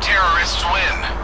terrorists win.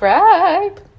Subscribe.